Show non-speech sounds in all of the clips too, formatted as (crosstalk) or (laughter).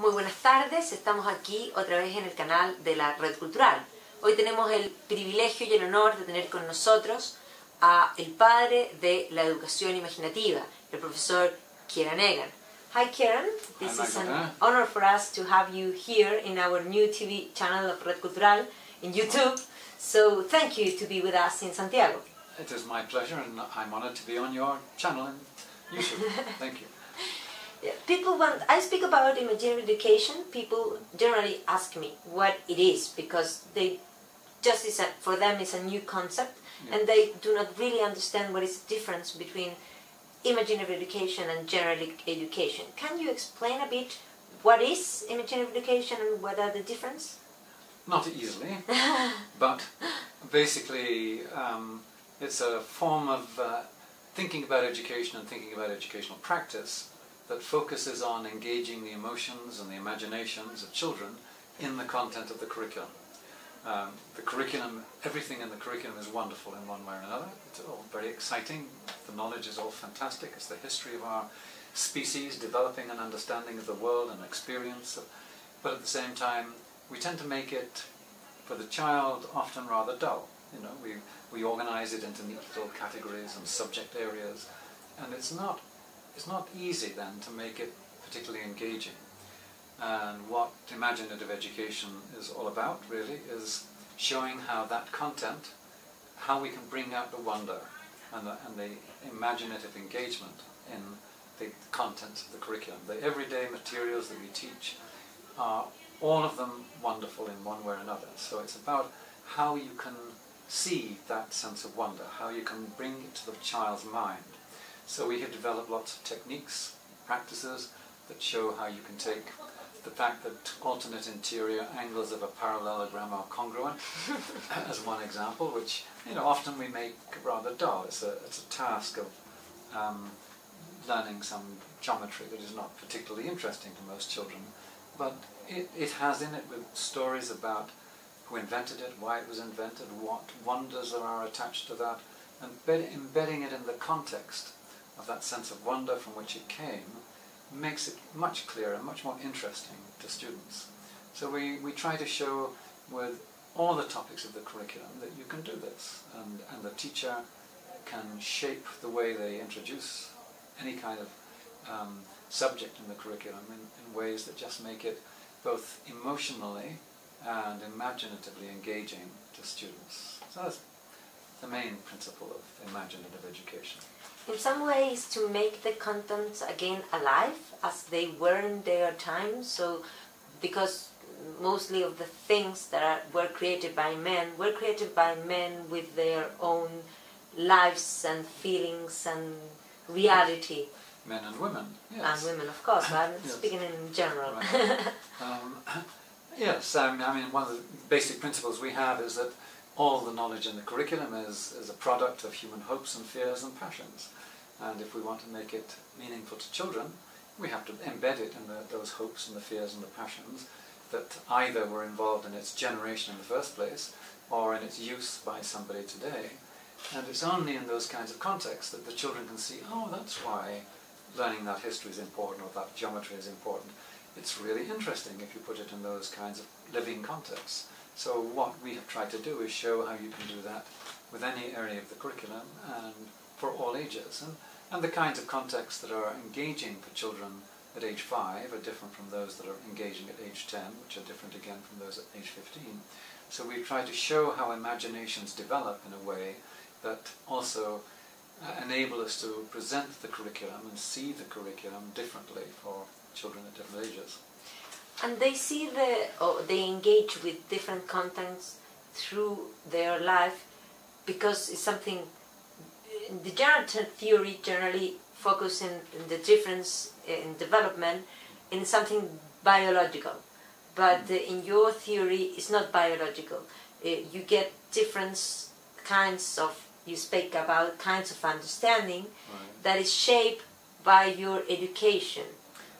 Muy buenas tardes, estamos aquí otra vez en el canal de la Red Cultural. Hoy tenemos el privilegio y el honor de tener con nosotros a el padre de la educación imaginativa, el profesor Kieran Egan. Hi Kieran, this Hi, is an honor for us to have you here in our new TV channel of Red Cultural in YouTube. So thank you to be with us in Santiago. It is my pleasure and I'm honoured to be on your channel in YouTube. (laughs) Thank you. People want, I speak about imaginary education, people generally ask me what it is because they just is a, for them it's a new concept Yeah. and they do not really understand what is the difference between imaginary education and general education. Can you explain a bit what is imaginary education and what are the difference? Not easily, (laughs) but basically um, it's a form of uh, thinking about education and thinking about educational practice that focuses on engaging the emotions and the imaginations of children in the content of the curriculum. Um, the curriculum, everything in the curriculum is wonderful in one way or another. It's all very exciting. The knowledge is all fantastic. It's the history of our species, developing an understanding of the world and experience. But at the same time, we tend to make it, for the child, often rather dull. You know, we, we organize it into neat little categories and subject areas, and it's not, it's not easy then to make it particularly engaging. And what imaginative education is all about, really, is showing how that content, how we can bring out the wonder and the, and the imaginative engagement in the contents of the curriculum. The everyday materials that we teach are all of them wonderful in one way or another. So it's about how you can see that sense of wonder, how you can bring it to the child's mind. So we have developed lots of techniques, practices that show how you can take the fact that alternate interior angles of a parallelogram are congruent (laughs) as one example, which you know often we make rather dull. It's a, it's a task of um, learning some geometry that is not particularly interesting to most children, but it, it has in it with stories about who invented it, why it was invented, what wonders there are attached to that, and embedding it in the context of that sense of wonder from which it came makes it much clearer, much more interesting to students. So we, we try to show with all the topics of the curriculum that you can do this, and, and the teacher can shape the way they introduce any kind of um, subject in the curriculum in, in ways that just make it both emotionally and imaginatively engaging to students. So that's the main principle of imaginative education. In some ways, to make the contents again alive as they were in their time. So, because mostly of the things that are, were created by men were created by men with their own lives and feelings and reality, Men and women, yes. and women, of course. But I'm (laughs) Yes. speaking in general. Right. (laughs) Um, (coughs) yes, I mean, I mean, one of the basic principles we have is that all the knowledge in the curriculum is, is a product of human hopes and fears and passions. And if we want to make it meaningful to children, we have to embed it in the, those hopes and the fears and the passions that either were involved in its generation in the first place or in its use by somebody today. And it's only in those kinds of contexts that the children can see, oh, that's why learning that history is important or that geometry is important. It's really interesting if you put it in those kinds of living contexts. So what we have tried to do is show how you can do that with any area of the curriculum and for all ages. And, and the kinds of contexts that are engaging for children at age 5 are different from those that are engaging at age 10, which are different again from those at age 15. So we've tried to show how imaginations develop in a way that also uh, enable us to present the curriculum and see the curriculum differently for children at different ages. And they see the, or they engage with different contents through their life because it's something, the general theory generally focus in, in the difference in development in something biological. But in your theory, it's not biological. Uh, you get different kinds of, you speak about kinds of understanding Right. that is shaped by your education.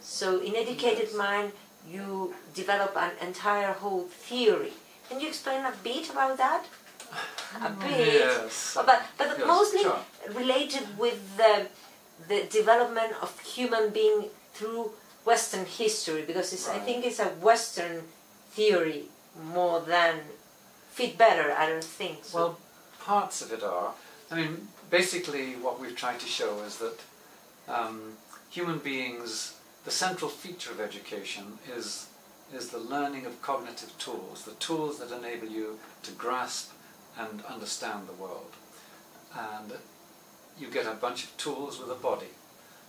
So in educated Yes. mind, you develop an entire whole theory. Can you explain a bit about that? A bit, Yes. Oh, but but Yes, mostly sure. related with the the development of human being through Western history because it's, I think it's a Western theory more than fit better. I don't think so. Well, parts of it are. I mean, basically, what we've tried to show is that um, human beings, the central feature of education is is the learning of cognitive tools, the tools that enable you to grasp and understand the world. And you get a bunch of tools with a body.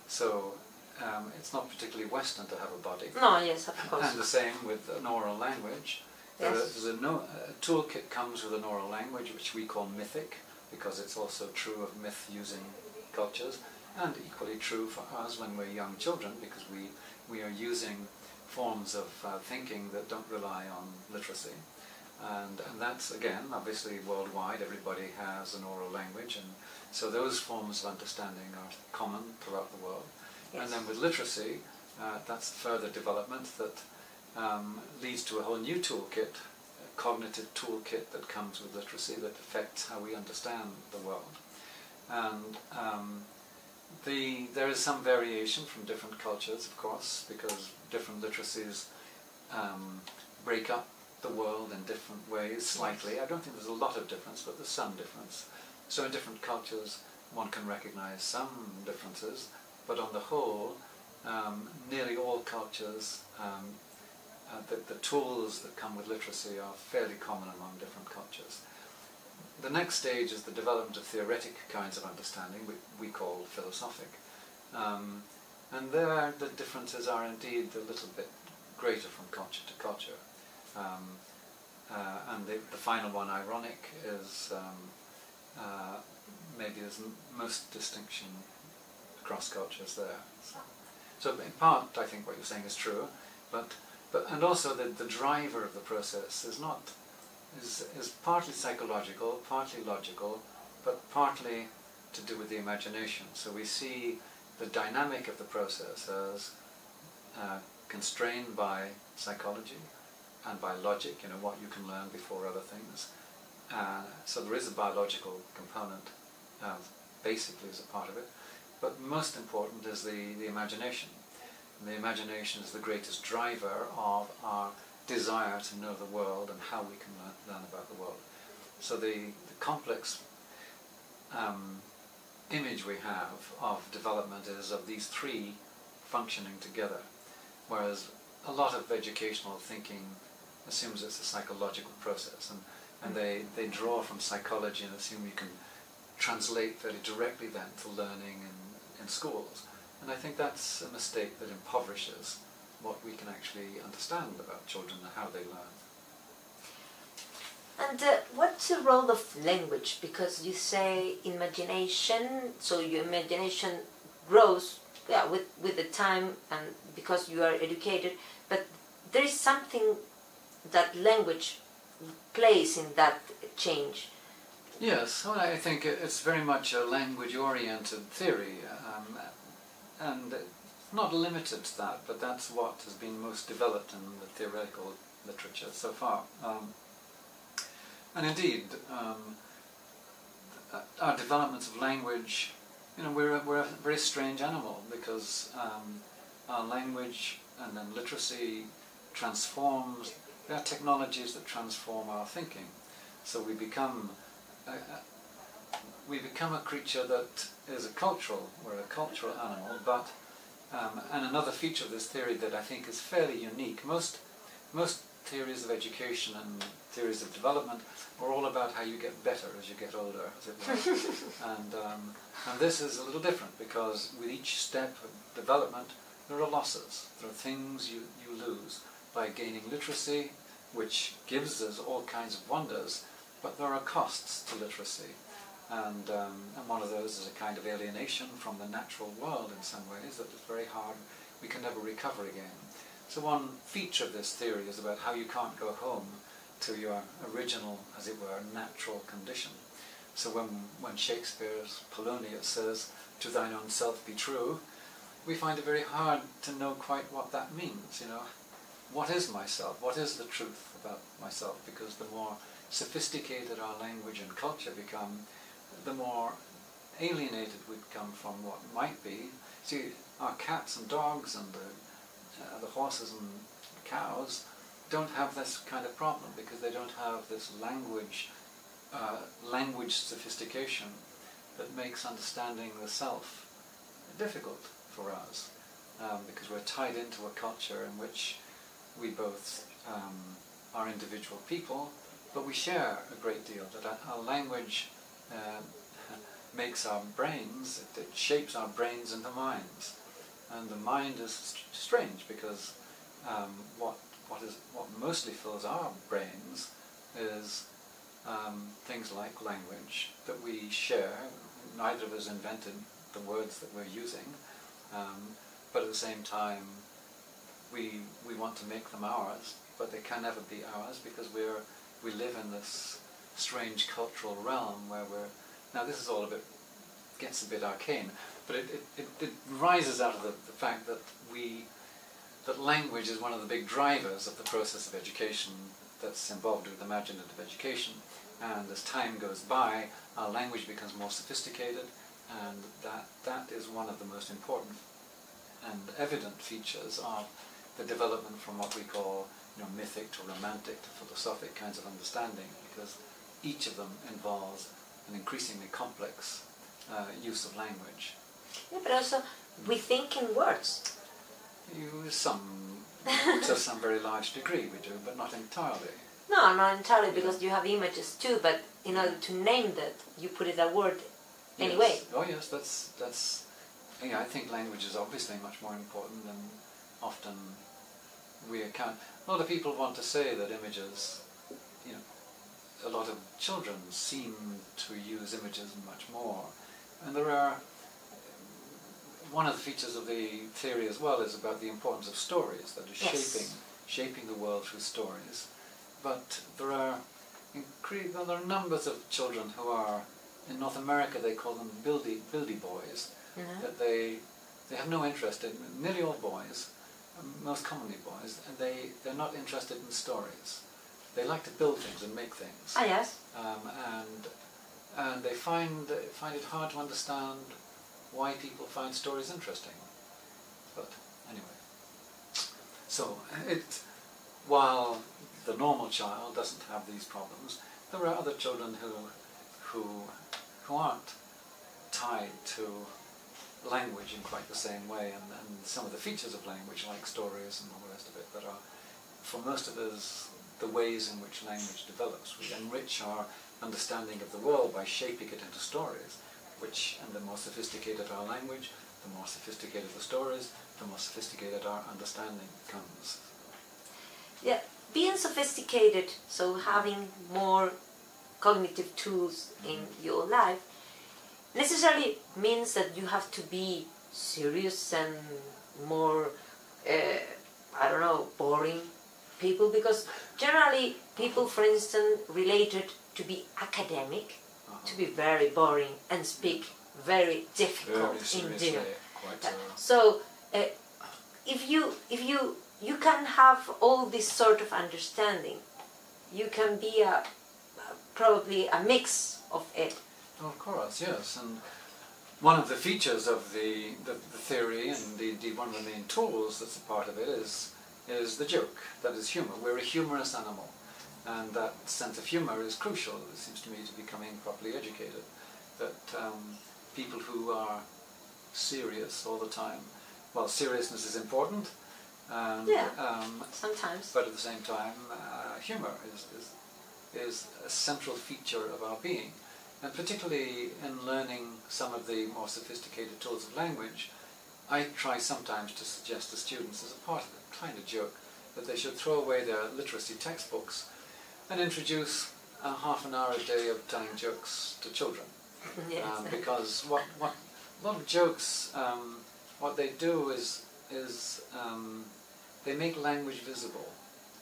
So um, it's not particularly Western to have a body. no, yes, of course. And the same with an oral language. Yes. is a, no, a toolkit comes with an oral language which we call mythic because it's also true of myth using cultures and equally true for us when we're young children because we, we are using forms of uh, thinking that don't rely on literacy. And, and that's, again, obviously worldwide, everybody has an oral language and so those forms of understanding are common throughout the world. Yes. And then with literacy, uh, that's further development that um, leads to a whole new toolkit, a cognitive toolkit that comes with literacy that affects how we understand the world. And um, the, there is some variation from different cultures, of course, because different literacies um, break up the world in different ways slightly. I don't think there's a lot of difference, but there's some difference. So in different cultures, one can recognize some differences, but on the whole, um, nearly all cultures, um, uh, the, the tools that come with literacy are fairly common among different cultures. The next stage is the development of theoretic kinds of understanding, which we call philosophic. Um, and there the differences are indeed a little bit greater from culture to culture. Um, uh, and the, the final one, ironic, is um, uh, maybe there's most distinction across cultures there. So, so in part, I think what you're saying is true, but but and also the, the driver of the process is not is is partly psychological, partly logical, but partly to do with the imagination. So we see the dynamic of the process as uh, constrained by psychology and by logic, you know, what you can learn before other things. Uh, so there is a biological component, uh, basically as a part of it, but most important is the, the imagination. And the imagination is the greatest driver of our desire to know the world and how we can learn, learn about the world. So the, the complex um, image we have of development is of these three functioning together, whereas a lot of educational thinking assumes it's a psychological process, and, and they, they draw from psychology and assume you can translate fairly directly then to learning in, in schools. And I think that's a mistake that impoverishes what we can actually understand about children and how they learn. And uh, what's the role of language? Because you say imagination, so your imagination grows yeah, with, with the time and because you are educated, but there is something that language plays in that change. Yes, well, I think it's very much a language-oriented theory, um, and not limited to that, but that's what has been most developed in the theoretical literature so far. Um, and indeed, um, our developments of language, you know, we're a, we're a very strange animal because um, our language and then literacy transforms. There are technologies that transform our thinking, so we become uh, uh, we become a creature that is a cultural. We're a cultural animal, but um, and another feature of this theory that I think is fairly unique. Most most theories of education and theories of development are all about how you get better as you get older, as it were. (laughs) and um, and this is a little different because with each step of development there are losses. There are things you, you lose by gaining literacy, which gives us all kinds of wonders, but there are costs to literacy. And, um, and one of those is a kind of alienation from the natural world in some ways that is very hard. We can never recover again. So one feature of this theory is about how you can't go home to your original, as it were, natural condition. So when, when Shakespeare's Polonius says, to thine own self be true, we find it very hard to know quite what that means, you know. What is myself? What is the truth about myself? Because the more sophisticated our language and culture become, the more alienated we'd come from what might be. See, our cats and dogs and the uh, the horses and cows don't have this kind of problem because they don't have this language, uh, language sophistication that makes understanding the self difficult for us um, because we're tied into a culture in which we both um, are individual people, but we share a great deal. That our, our language uh, makes our brains, it, shapes our brains into minds. And the mind is st strange because um, what, what, is, what mostly fills our brains is um, things like language that we share. Neither of us invented the words that we're using, um, but at the same time we, we want to make them ours, but they can never be ours because we're, we live in this strange cultural realm where we're now this is all a bit, gets a bit arcane, but it, it, it, it rises out of the, the fact that we, that language is one of the big drivers of the process of education that's involved with imaginative education. And as time goes by, our language becomes more sophisticated, and that, that is one of the most important and evident features of the development from what we call you know, mythic to romantic to philosophic kinds of understanding, because each of them involves an increasingly complex uh, use of language. Yeah, but also we think in words. You, some, (laughs) to some very large degree we do, but not entirely. No, not entirely, because you have images too, but in order to name that, you put it a word anyway. Yes. Oh yes, that's, that's, yeah, I think language is obviously much more important than often we account. A lot of people want to say that images, a lot of children seem to use images much more. And there are, one of the features of the theory as well is about the importance of stories, that is yes. shaping, shaping the world through stories. But there are, well, there are numbers of children who are, in North America they call them buildy, bildy boys, mm -hmm. that they, they have no interest in, nearly all boys, most commonly boys, and they, they're not interested in stories they like to build things and make things. Ah, yes. Um, and and they find find it hard to understand why people find stories interesting. But anyway, so it while the normal child doesn't have these problems, there are other children who who who aren't tied to language in quite the same way, and, and some of the features of language, like stories and all the rest of it, that are for most of us the ways in which language develops. We enrich our understanding of the world by shaping it into stories, which, and the more sophisticated our language, the more sophisticated the stories, the more sophisticated our understanding becomes. Yeah, being sophisticated, so having more cognitive tools in mm-hmm. your life, necessarily means that you have to be serious and more, uh, I don't know, boring people because generally people, for instance, related to be academic, uh -huh. to be very boring and speak very difficult indeed. Quite, uh, so uh, if you if you you can have all this sort of understanding, you can be a probably a mix of it. Of course, yes, and one of the features of the, the, the theory and indeed one of the main tools that's a part of it is is the joke, that is humor. We're a humorous animal, and that sense of humor is crucial, it seems to me, to becoming properly educated. That um, people who are serious all the time, well, seriousness is important, and, yeah, um, sometimes. But at the same time, uh, humor is, is, is a central feature of our being. And particularly in learning some of the more sophisticated tools of language, I try sometimes to suggest to students as a part of it kind of joke that they should throw away their literacy textbooks and introduce a half an hour a day of telling jokes to children. (laughs) yes. um, because what, what, a lot of jokes, um, what they do is, is um, they make language visible.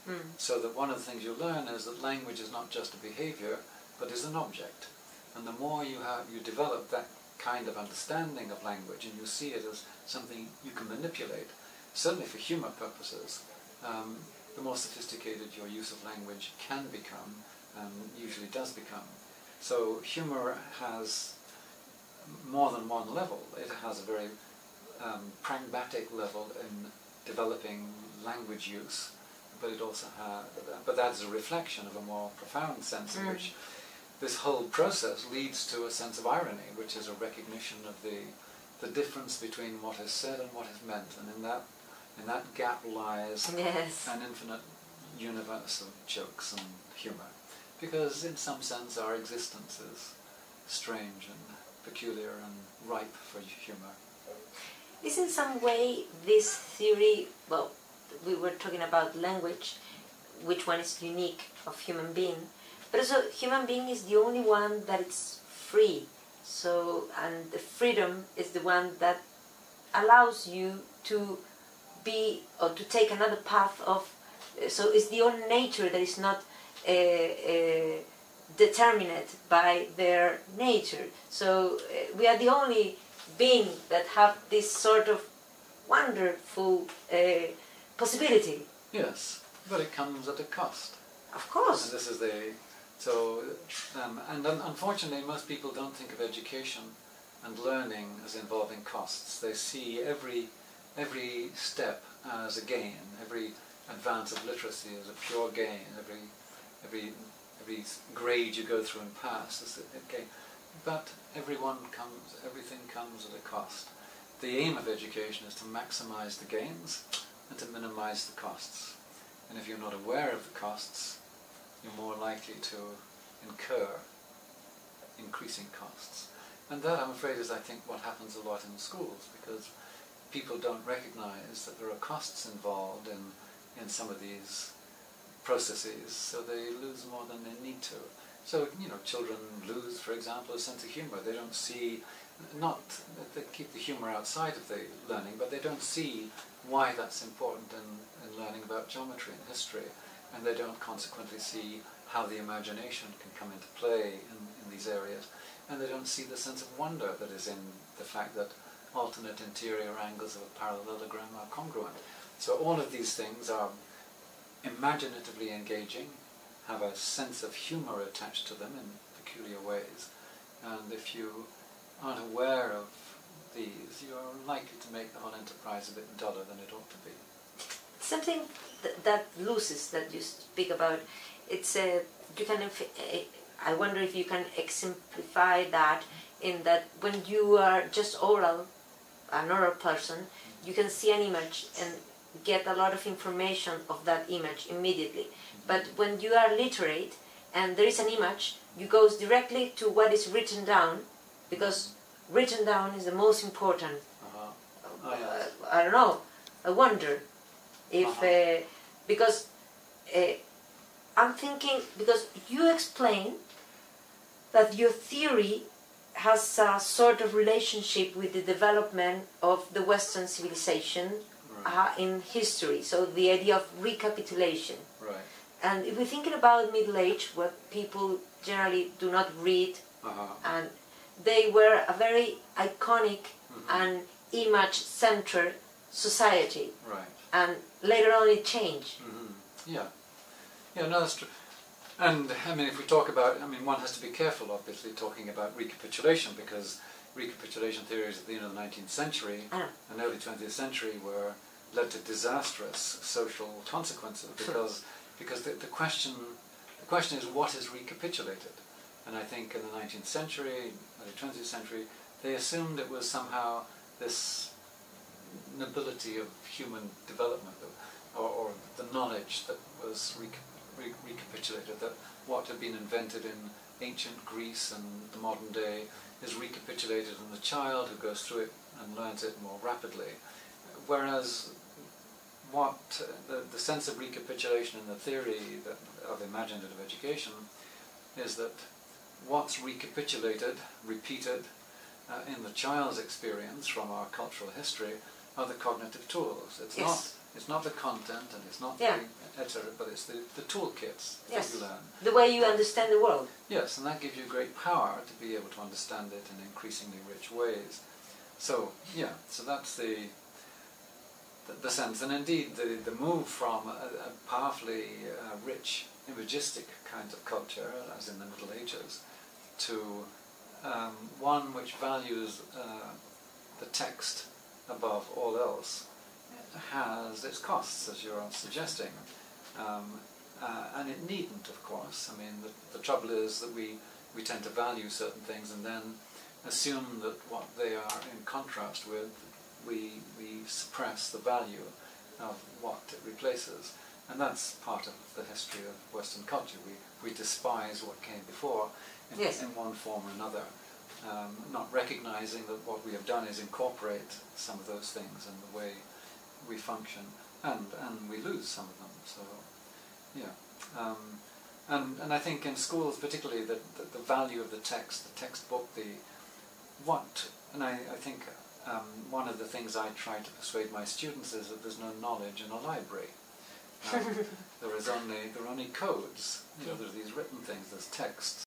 Mm. So that one of the things you learn is that language is not just a behavior, but is an object. And the more you have, you develop that kind of understanding of language and you see it as something you can manipulate, certainly for humour purposes, um, the more sophisticated your use of language can become, and usually does become. So humour has more than one level. It has a very um, pragmatic level in developing language use, but it also has, but that's a reflection of a more profound sense in Mm. which this whole process leads to a sense of irony, which is a recognition of the the difference between what is said and what is meant, and in that in that gap lies Yes. an infinite universe of jokes and humour. Because in some sense our existence is strange and peculiar and ripe for humour. Is in some way this theory, well, we were talking about language, which one is unique of human being, but also human being is the only one that is free. So, and the freedom is the one that allows you to be or to take another path of. So it's the own nature that is not uh, uh, determined by their nature. So uh, we are the only being that have this sort of wonderful uh, possibility. Yes, but it comes at a cost. Of And course. this is the so, um, and un- unfortunately, most people don't think of education and learning as involving costs. They see every every step as a gain, every advance of literacy as a pure gain, every every every grade you go through and pass is a a gain. But everyone comes, everything comes at a cost. The aim of education is to maximize the gains and to minimize the costs. And if you're not aware of the costs, you're more likely to incur increasing costs. And that, I'm afraid, is I think what happens a lot in schools because people don't recognize that there are costs involved in, in some of these processes, so they lose more than they need to. So, you know, children lose, for example, a sense of humor. They don't see, not that they keep the humor outside of the learning, but they don't see why that's important in, in learning about geometry and history and they don't consequently see how the imagination can come into play in, in these areas, and they don't see the sense of wonder that is in the fact that alternate interior angles of a parallelogram are congruent. So all of these things are imaginatively engaging, have a sense of humour attached to them in peculiar ways, and if you aren't aware of these, you're likely to make the whole enterprise a bit duller than it ought to be. Something th- that loses that you speak about, it's a, you can, eh, I wonder if you can exemplify that in that when you are just oral, an oral person, you can see an image and get a lot of information of that image immediately. But when you are literate and there is an image, you go directly to what is written down because written down is the most important Uh-huh. uh, Oh, yes. I don't know. I wonder if Uh-huh. uh, because uh, I'm thinking because you explain that your theory has a sort of relationship with the development of the Western civilization Right. uh, in history. So the idea of recapitulation. Right. And if we're thinking about Middle Age, where people generally do not read, Uh-huh. and they were a very iconic Mhm. and image-centered society Right. And later on it changed. hmm Yeah. Yeah, no, that's true. And, I mean, if we talk about, I mean, one has to be careful, obviously, talking about recapitulation, because recapitulation theories at the end of the 19th century know. and early 20th century were led to disastrous social consequences because because the, the question the question is what is recapitulated and I think in the 19th century early 20th century they assumed it was somehow this nobility of human development or, or the knowledge that was reca- re- recapitulated that what had been invented in ancient Greece and the modern day is recapitulated in the child who goes through it and learns it more rapidly. Whereas what the, the sense of recapitulation in the theory that, of imaginative education is that what's recapitulated, repeated uh, in the child's experience from our cultural history are the cognitive tools. It's Yes. not it's not the content and it's not Yeah. the etc. But it's the, the toolkits Yes. that you learn. The way you understand the world. Yes, and that gives you great power to be able to understand it in increasingly rich ways. So, yeah, so that's the the, the sense. And indeed, the, the move from a, a powerfully uh, rich imagistic kind of culture, as in the Middle Ages, to um, one which values uh, the text above all else, has its costs, as you're suggesting. Um, uh, and it needn't, of course. I mean, the, the trouble is that we, we tend to value certain things and then assume that what they are in contrast with, we, we suppress the value of what it replaces. And that's part of the history of Western culture. We, we despise what came before in, Yes. in one form or another, um, not recognizing that what we have done is incorporate some of those things in the way we function, and, and we lose some of them. So, yeah. Um, and, and I think in schools particularly the, the, the value of the text, the textbook, the what, and I, I think um, one of the things I try to persuade my students is that there's no knowledge in a library. Um, (laughs) there is only there are only codes. You know, there's these written things. There's texts.